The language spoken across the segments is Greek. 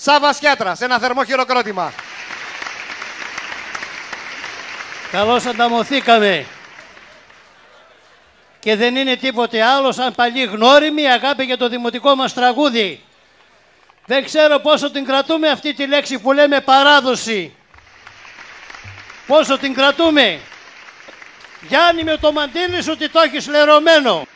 Σάβα Κιάτρας. Ένα θερμό χειροκρότημα. Καλώς ανταμωθήκαμε. Και δεν είναι τίποτε άλλο σαν παλιή γνώριμη αγάπη για το δημοτικό μας τραγούδι. Δεν ξέρω πόσο την κρατούμε αυτή τη λέξη που λέμε παράδοση. Πόσο την κρατούμε. Γιάννη με το μαντίλι σου ότι το έχεις λερωμένο.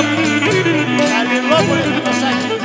اليم على يعني الوضع المساجد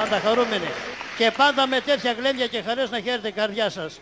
Πάντα χαρούμενοι. Και πάντα με τέτοια γλέντια και χαρές να χαίρετε η καρδιά σας.